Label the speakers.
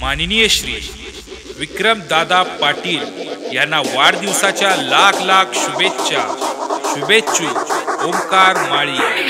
Speaker 1: माननीय श्री विक्रम दादा पाटील यांना वाढदिवसाच्या लाख लाख शुभेच्छा. शुभेच्छू ओंकार माळी.